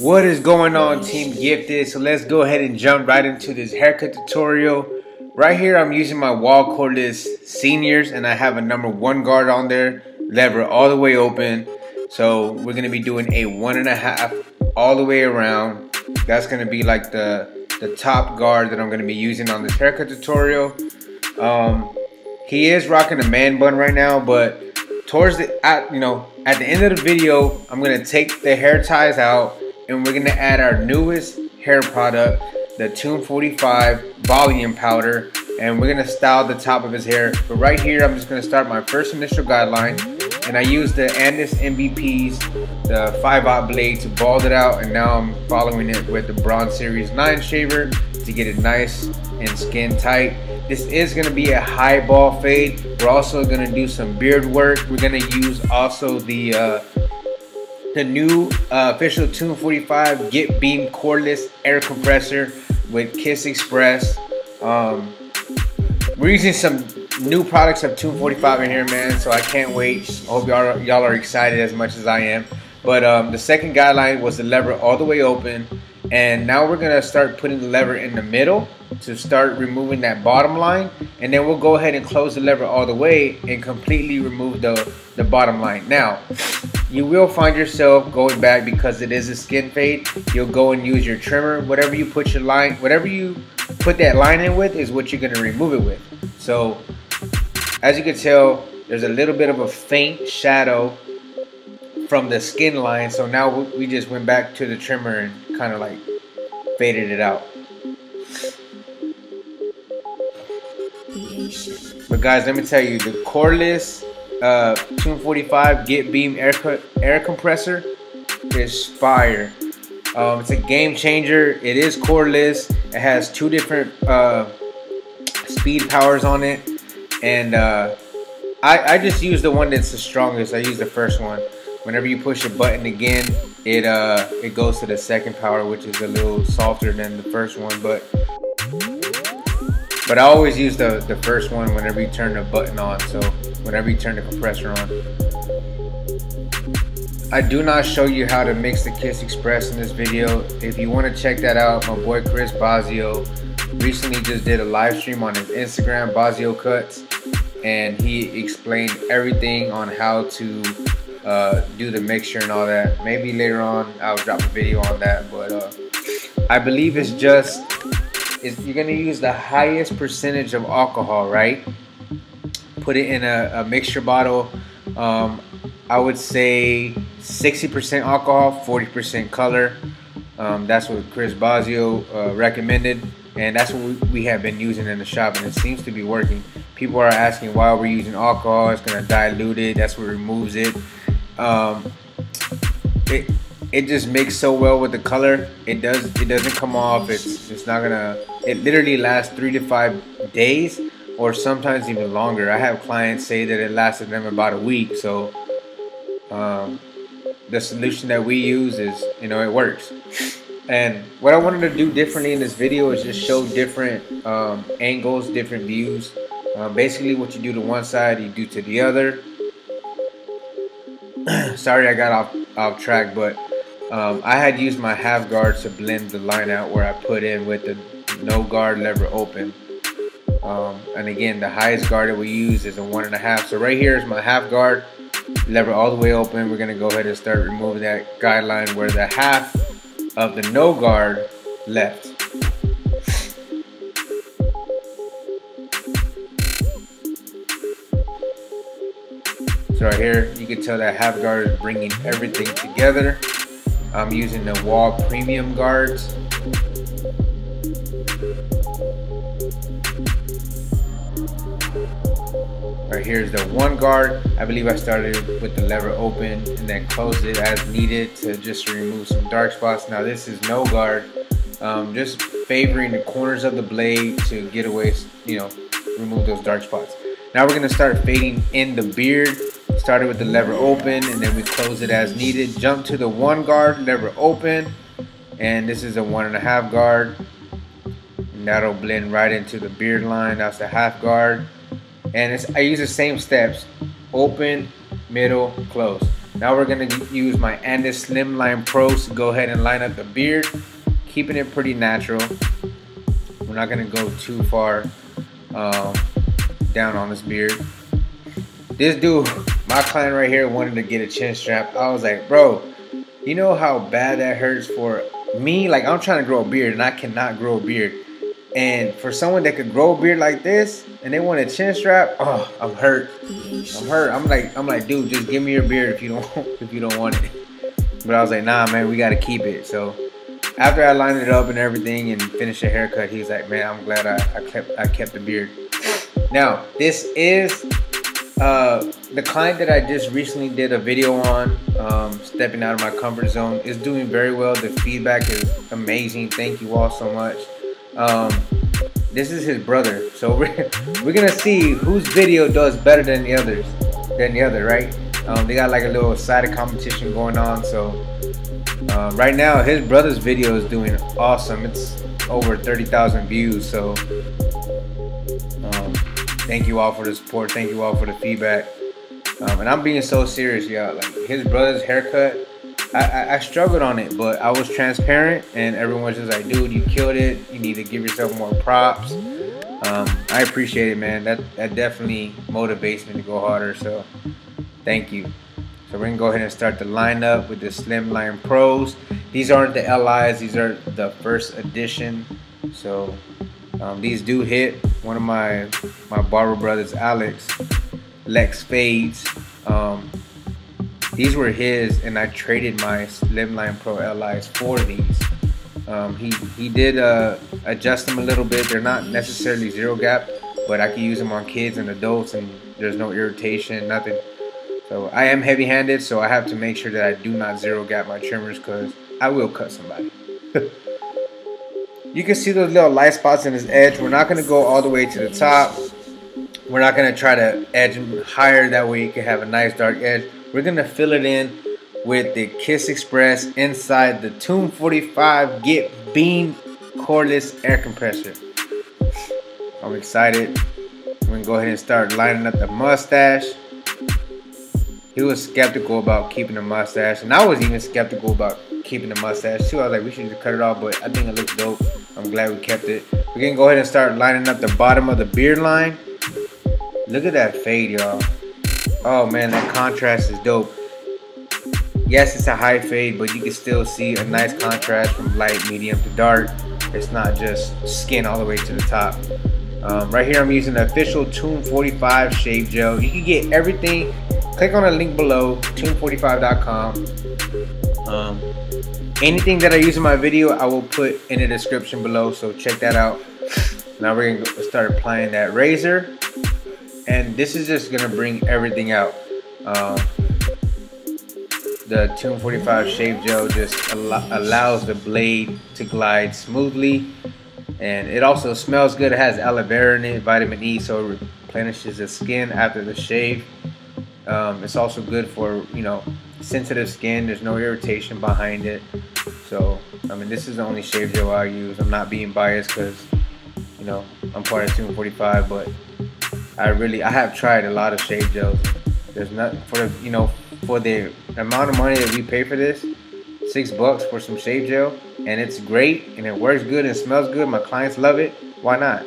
What is going on Team Gifted? So let's go ahead and jump right into this haircut tutorial. Right here I'm using my Wahl cordless seniors and I have a number one guard on there, lever all the way open. So we're gonna be doing a one and a half all the way around. That's gonna be like the, the top guard that I'm gonna be using on this haircut tutorial. Um, he is rocking a man bun right now, but towards the at you know at the end of the video, I'm gonna take the hair ties out and we're gonna add our newest hair product, the Tomb 45 volume powder, and we're gonna style the top of his hair. But right here, I'm just gonna start my first initial guideline, and I use the Andis MVPs, the 5-aught blade to bald it out, and now I'm following it with the Braun's Series 9 shaver to get it nice and skin tight. This is gonna be a high ball fade. We're also gonna do some beard work. We're gonna use also the uh, the new uh, official Tomb 45 Get Beam cordless air compressor with Kiss Express. Um, we're using some new products of Tomb 45 in here, man. So I can't wait. I hope y'all y'all are excited as much as I am. But um, the second guideline was the lever all the way open. And now we're gonna start putting the lever in the middle to start removing that bottom line. And then we'll go ahead and close the lever all the way and completely remove the, the bottom line. Now, you will find yourself going back because it is a skin fade. You'll go and use your trimmer. Whatever you put your line, whatever you put that line in with is what you're gonna remove it with. So, as you can tell, there's a little bit of a faint shadow from the skin line. So now we just went back to the trimmer and kind of like faded it out. But guys, let me tell you, the cordless uh, Tomb 45 Get Beam air, air compressor is fire. Um, it's a game changer. It is cordless. It has two different uh, speed powers on it. And uh, I, I just use the one that's the strongest. I use the first one whenever you push a button again, it uh it goes to the second power, which is a little softer than the first one, but but I always use the the first one whenever you turn the button on. So whenever you turn the compressor on. I do not show you how to mix the Kiss Express in this video. If you want to check that out, my boy Chris Bossio recently just did a live stream on his Instagram, Bossio Cuts, and he explained everything on how to uh, do the mixture and all that. Maybe later on I'll drop a video on that, but uh, I believe it's just it's, you're gonna use the highest percentage of alcohol, right? Put it in a, a mixture bottle. Um, I would say 60% alcohol, 40% color. Um, that's what Chris Bossio uh, recommended, and that's what we, we have been using in the shop, and it seems to be working. People are asking why we're using alcohol. It's gonna dilute it. That's what removes it. Um, it it just makes so well with the color. It does it doesn't come off. It's it's not gonna. It literally lasts three to five days, or sometimes even longer. I have clients say that it lasted them about a week. So um, the solution that we use is you know it works. And what I wanted to do differently in this video is just show different um, angles, different views. Uh, basically, what you do to one side, you do to the other. sorry I got off, off track, but um, I had used my half guard to blend the line out where I put in with the no guard lever open. Um, and again, the highest guard that we use is a one and a half. So right here is my half guard, lever all the way open. We're gonna go ahead and start removing that guideline where the half of the no guard left. Right here, you can tell that half guard is bringing everything together. I'm using the Wahl Premium guards. Right here is the one guard. I believe I started with the lever open and then closed it as needed to just remove some dark spots. Now this is no guard. Um, just favoring the corners of the blade to get away, you know, remove those dark spots. Now we're gonna start fading in the beard Started with the lever open and then we close it as needed. Jump to the one guard, lever open. And this is a one and a half guard. And that'll blend right into the beard line. That's the half guard. And I use the same steps. Open, middle, close. Now we're gonna use my Andis Slimline Pros to go ahead and line up the beard, keeping it pretty natural. We're not gonna go too far um, down on this beard. This dude, my client right here, wanted to get a chin strap. I was like, bro, you know how bad that hurts for me? Like I'm trying to grow a beard and I cannot grow a beard. And for someone that could grow a beard like this and they want a chin strap, oh, I'm hurt. I'm hurt. I'm like, I'm like, dude, just give me your beard if you don't, if you don't want it. But I was like, nah, man, we gotta keep it. So after I lined it up and everything and finished the haircut, he's like, man, I'm glad I, I kept, I kept the beard. Now, this is uh, the client that I just recently did a video on, um, stepping out of my comfort zone, is doing very well. The feedback is amazing. Thank you all so much. Um, this is his brother, so we're, we're gonna see whose video does better than the others, than the other, right? Um, they got like a little side competition going on, so uh, right now his brother's video is doing awesome. It's over 30,000 views, so thank you all for the support. Thank you all for the feedback. Um, and I'm being so serious, y'all. Like his brother's haircut, I, I, I, struggled on it, but I was transparent, and everyone was just like, "Dude, you killed it. You need to give yourself more props." Um, I appreciate it, man. That that definitely motivates me to go harder. So, thank you. So we're gonna go ahead and start the lineup with the Slimline Pros. These aren't the LIs; these are the first edition. So um, these do hit. One of my my barber brothers, Alex, Lex Fades. Um, these were his, and I traded my Slimline Pro LIs for these. Um, he he did uh, adjust them a little bit. They're not necessarily zero gap, but I can use them on kids and adults, and there's no irritation, nothing. So I am heavy-handed, so I have to make sure that I do not zero gap my trimmers because I will cut somebody. You can see those little light spots in his edge. We're not going to go all the way to the top. We're not going to try to edge higher. That way you can have a nice dark edge. We're going to fill it in with the Kiss Express inside the Tomb 45 Get Beam cordless air compressor. I'm excited. I'm going to go ahead and start lining up the mustache. He was skeptical about keeping the mustache, and I was even skeptical about keeping the mustache too. I was like, we should just cut it off, but I think it looks dope. I'm glad we kept it. We're gonna go ahead and start lining up the bottom of the beard line. Look at that fade, y'all. Oh man, that contrast is dope. Yes, it's a high fade, but you can still see a nice contrast from light, medium to dark. It's not just skin all the way to the top. Um, right here, I'm using the official Tomb 45 shave gel. You can get everything. Click on the link below, tomb45.com. Um, Anything that I use in my video, I will put in the description below, so check that out. Now we're gonna start applying that razor. And this is just gonna bring everything out. Uh, the Tomb 45 Shave Gel just al allows the blade to glide smoothly. And it also smells good. It has aloe vera in it, vitamin E, so it replenishes the skin after the shave. Um, it's also good for, you know, sensitive skin. There's no irritation behind it. So, I mean, this is the only shave gel I use. I'm not being biased because, you know, I'm part of Tomb 45, but I really, I have tried a lot of shave gels. There's not, for the, you know, for the amount of money that we pay for this, six bucks for some shave gel, and it's great, and it works good and smells good. My clients love it. Why not?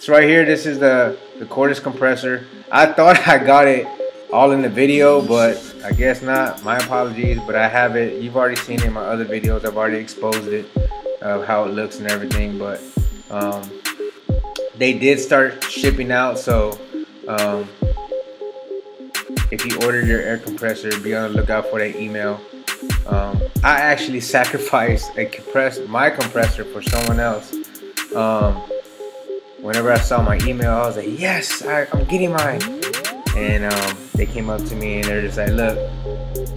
So right here, this is the, the cordless compressor. I thought I got it all in the video, but I guess not. My apologies, but I have it. You've already seen it in my other videos. I've already exposed it of how it looks and everything, but um, they did start shipping out. So um, if you ordered your air compressor, be on the lookout for that email. Um, I actually sacrificed a compress my compressor for someone else. Um, whenever I saw my email, I was like, yes, I, I'm getting mine and um, they came up to me and they're just like, look,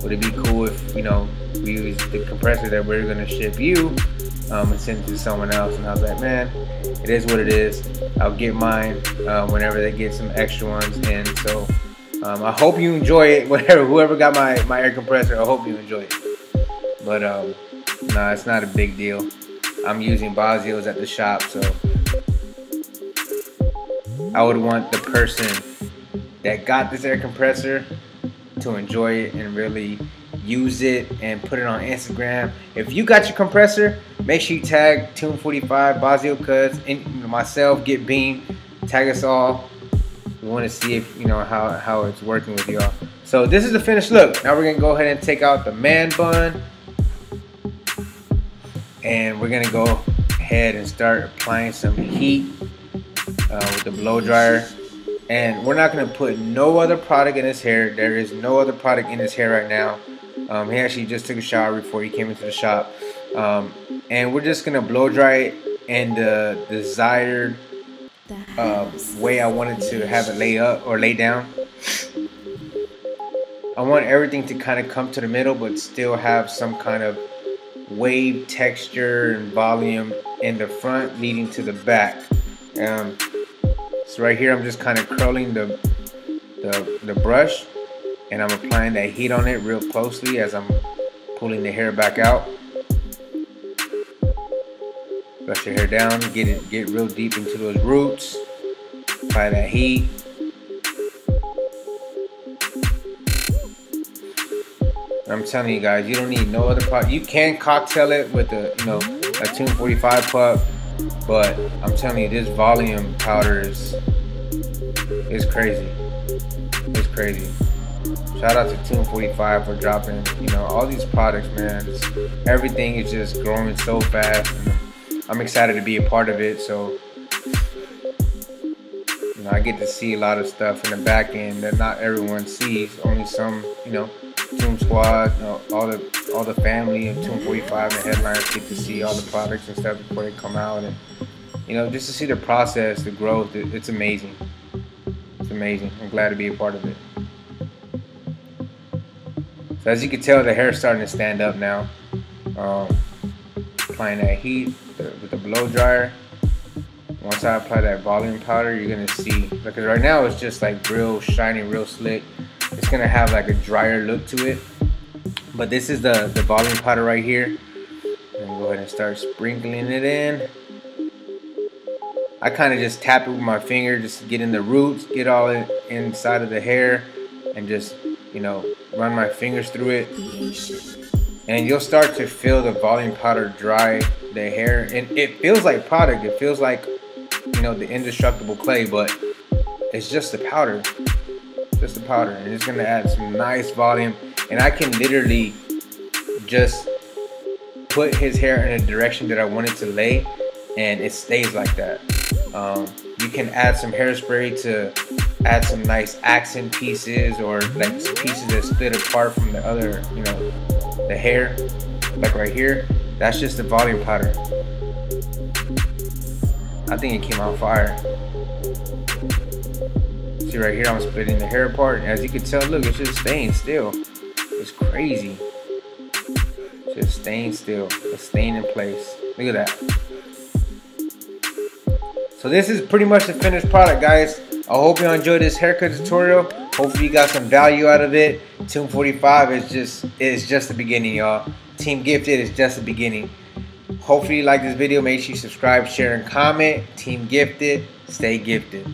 would it be cool if you know we use the compressor that we're gonna ship you um, and send to someone else? And I was like, man, it is what it is. I'll get mine uh, whenever they get some extra ones in. So um, I hope you enjoy it. Whatever, whoever got my my air compressor, I hope you enjoy it. But um, nah, it's not a big deal. I'm using Bossio's at the shop, so I would want the person that got this air compressor to enjoy it and really use it and put it on Instagram. If you got your compressor, make sure you tag Tomb 45, Bossio Cuts, and myself, Get Beam, tag us all. We want to see if you know how, how it's working with y'all. So this is the finished look. Now we're gonna go ahead and take out the man bun. And we're gonna go ahead and start applying some heat uh, with the blow dryer. And we're not gonna put no other product in his hair. There is no other product in his hair right now. Um, he actually just took a shower before he came into the shop. Um, and we're just gonna blow dry it in the desired uh, way I wanted to have it lay up or lay down. I want everything to kind of come to the middle but still have some kind of wave texture and volume in the front leading to the back. Um, so right here I'm just kind of curling the, the, the brush and I'm applying that heat on it real closely as I'm pulling the hair back out. Brush your hair down, get it, get real deep into those roots. Apply that heat. I'm telling you guys, you don't need no other product. You can cocktail it with a, you know, a Tomb 45 pup, but I'm telling you, this volume powder is, is crazy. It's crazy. Shout out to Tomb 45 for dropping, you know, all these products, man. It's, everything is just growing so fast. I'm excited to be a part of it. So, you know, I get to see a lot of stuff in the back end that not everyone sees. Only some, you know, Tomb Squad, you know, all the all the family of Tomb 45 and headliners get to see all the products and stuff before they come out, and you know, just to see the process, the growth, it, it's amazing. It's amazing. I'm glad to be a part of it. So as you can tell, the hair is starting to stand up now. Um, applying that heat with the blow dryer. Once I apply that volume powder, you're gonna see, because right now it's just like real shiny, real slick. Gonna have like a drier look to it. But this is the, the volume powder right here. Go ahead and start sprinkling it in. I kind of just tap it with my finger just get in the roots, get all in, inside of the hair, and just, you know, run my fingers through it. And you'll start to feel the volume powder dry the hair. And it feels like product. It feels like, you know, the indestructible clay, but it's just the powder. Just the powder. And it's gonna add some nice volume. And I can literally just put his hair in a direction that I want it to lay and it stays like that. Um, you can add some hairspray to add some nice accent pieces or like pieces that split apart from the other, you know, the hair, like right here. That's just the volume powder. I think it came out fire. See right here, I'm splitting the hair apart. As you can tell, look, it's just staying still. It's crazy. It's just staying still. It's staying in place. Look at that. So this is pretty much the finished product, guys. I hope you enjoyed this haircut tutorial. Hopefully you got some value out of it. Team 45 is just is just the beginning, y'all. Team Gifted is just the beginning. Hopefully you like this video. Make sure you subscribe, share, and comment. Team Gifted, stay gifted.